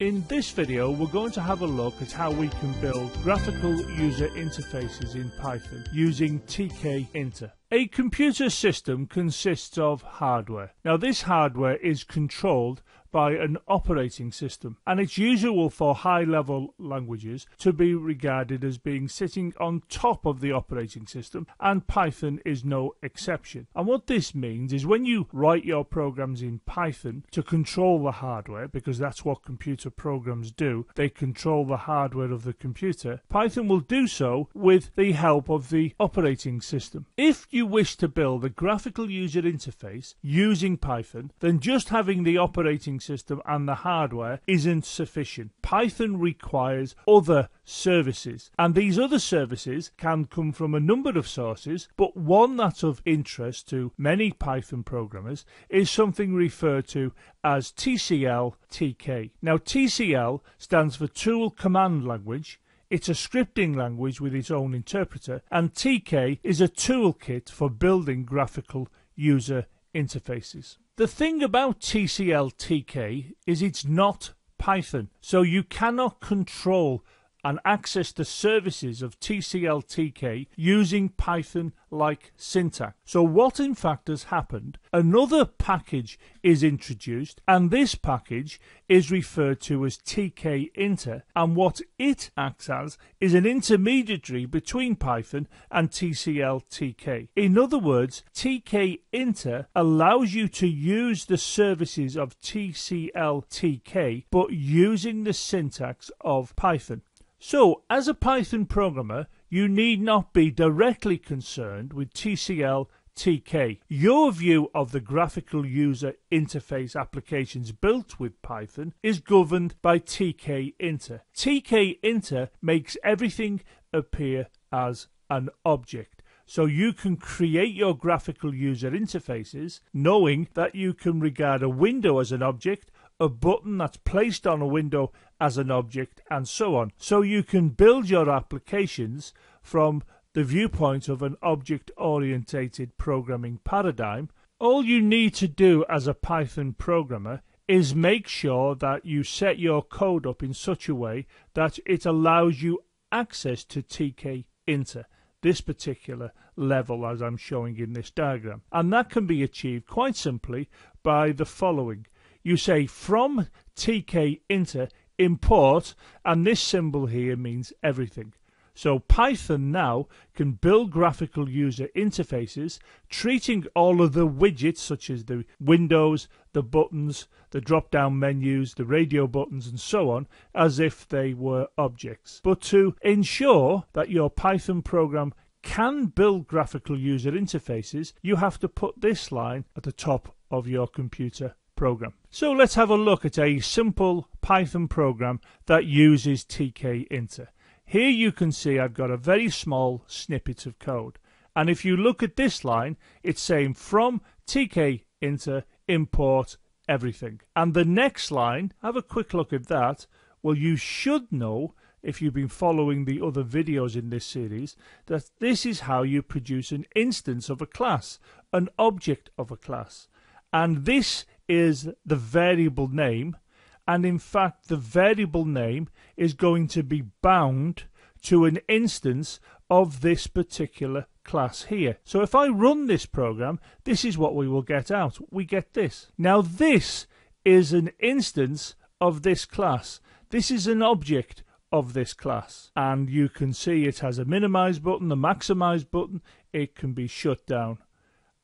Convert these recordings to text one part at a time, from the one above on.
In this video we're going to have a look at how we can build graphical user interfaces in Python using tkinter. A computer system consists of hardware. Now this hardware is controlled by an operating system and it's usual for high level languages to be regarded as being sitting on top of the operating system and Python is no exception. And what this means is when you write your programs in Python to control the hardware because that's what computer programs do, they control the hardware of the computer, Python will do so with the help of the operating system. If you wish to build a graphical user interface using Python, then just having the operating system and the hardware isn't sufficient. Python requires other services, and these other services can come from a number of sources, but one that's of interest to many Python programmers is something referred to as TCL TK. Now, TCL stands for Tool Command Language. It's a scripting language with its own interpreter, and TK is a toolkit for building graphical user interfaces. The thing about TCL TK is it's not Python, so you cannot control and access the services of TCL TK using Python like syntax. So what in fact has happened, another package is introduced and this package is referred to as tkinter and what it acts as is an intermediary between Python and TCL TK. In other words, tkinter allows you to use the services of TCL TK but using the syntax of Python. So, as a Python programmer, you need not be directly concerned with TCL TK. Your view of the graphical user interface applications built with Python is governed by tkinter. tkinter makes everything appear as an object. So you can create your graphical user interfaces knowing that you can regard a window as an object a button that's placed on a window as an object, and so on. So you can build your applications from the viewpoint of an object orientated programming paradigm. All you need to do as a Python programmer is make sure that you set your code up in such a way that it allows you access to tkinter this particular level as I'm showing in this diagram. And that can be achieved quite simply by the following you say from tkinter import, and this symbol here means everything. So Python now can build graphical user interfaces, treating all of the widgets such as the windows, the buttons, the drop-down menus, the radio buttons and so on as if they were objects. But to ensure that your Python program can build graphical user interfaces, you have to put this line at the top of your computer program. So let's have a look at a simple Python program that uses tkinter. Here you can see I've got a very small snippet of code. And if you look at this line, it's saying from tkinter import everything. And the next line, have a quick look at that. Well, you should know if you've been following the other videos in this series, that this is how you produce an instance of a class, an object of a class. And this is the variable name and in fact the variable name is going to be bound to an instance of this particular class here. So if I run this program, this is what we will get out. We get this. Now this is an instance of this class. This is an object of this class. And you can see it has a minimize button, a maximize button. It can be shut down.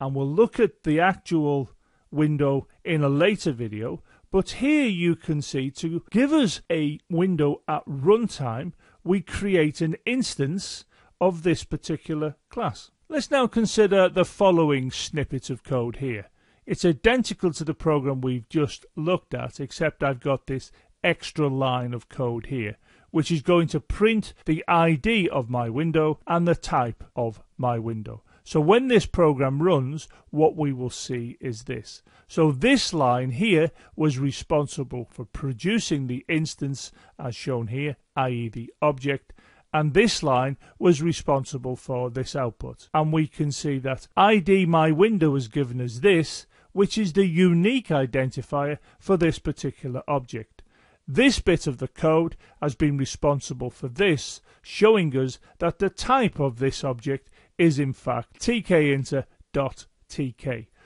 And we'll look at the actual window in a later video. But here you can see to give us a window at runtime, we create an instance of this particular class. Let's now consider the following snippet of code here. It's identical to the program we've just looked at, except I've got this extra line of code here, which is going to print the ID of my window and the type of my window. So when this program runs, what we will see is this. So this line here was responsible for producing the instance as shown here, i.e. the object, and this line was responsible for this output. And we can see that ID my window is given as this, which is the unique identifier for this particular object. This bit of the code has been responsible for this, showing us that the type of this object is in fact tkinter.tk.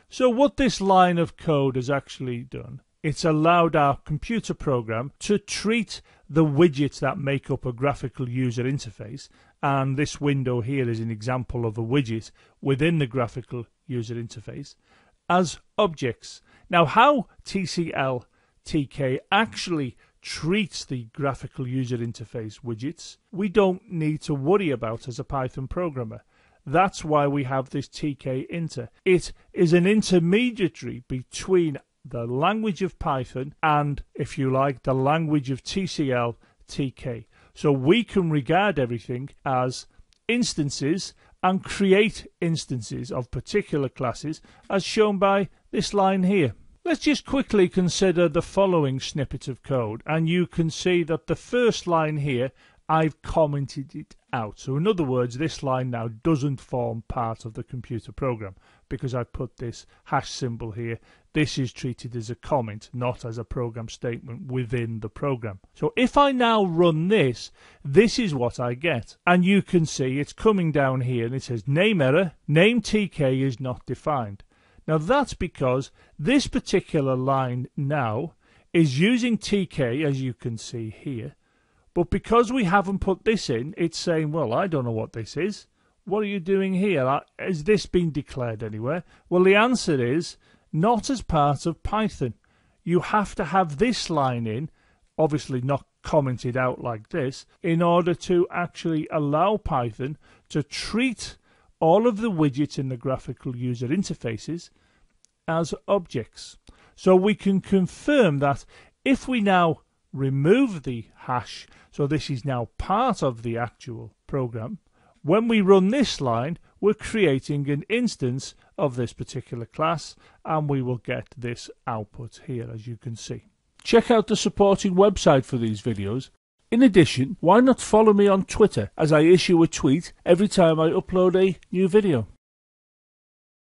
So what this line of code has actually done, it's allowed our computer program to treat the widgets that make up a graphical user interface and this window here is an example of a widget within the graphical user interface as objects. Now how TCL TK actually treats the graphical user interface widgets, we don't need to worry about as a Python programmer. That's why we have this tkinter. It is an intermediary between the language of Python and, if you like, the language of TCL TK. So we can regard everything as instances and create instances of particular classes as shown by this line here. Let's just quickly consider the following snippet of code and you can see that the first line here I've commented it out. So in other words, this line now doesn't form part of the computer program because I put this hash symbol here. This is treated as a comment, not as a program statement within the program. So if I now run this, this is what I get. And you can see it's coming down here and it says name error, name TK is not defined. Now that's because this particular line now is using TK as you can see here but because we haven't put this in it's saying well I don't know what this is. What are you doing here? Has this been declared anywhere? Well the answer is not as part of Python. You have to have this line in obviously not commented out like this in order to actually allow Python to treat all of the widgets in the graphical user interfaces as objects. So we can confirm that if we now remove the hash, so this is now part of the actual program, when we run this line, we're creating an instance of this particular class and we will get this output here as you can see. Check out the supporting website for these videos in addition, why not follow me on Twitter as I issue a tweet every time I upload a new video?